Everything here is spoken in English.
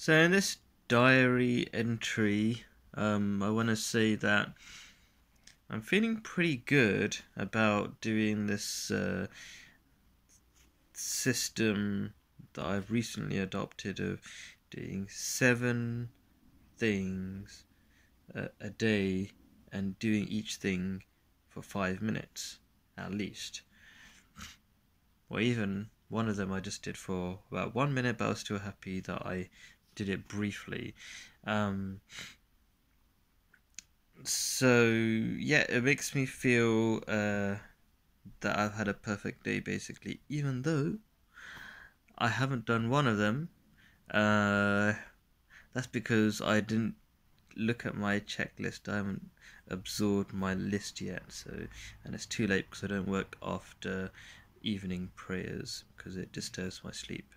So in this diary entry, um, I want to say that I'm feeling pretty good about doing this uh, system that I've recently adopted of doing seven things a, a day and doing each thing for five minutes at least. Or even one of them I just did for about one minute, but I was still happy that I did it briefly. Um, so yeah, it makes me feel uh, that I've had a perfect day basically, even though I haven't done one of them. Uh, that's because I didn't look at my checklist. I haven't absorbed my list yet, so and it's too late because I don't work after evening prayers because it disturbs my sleep.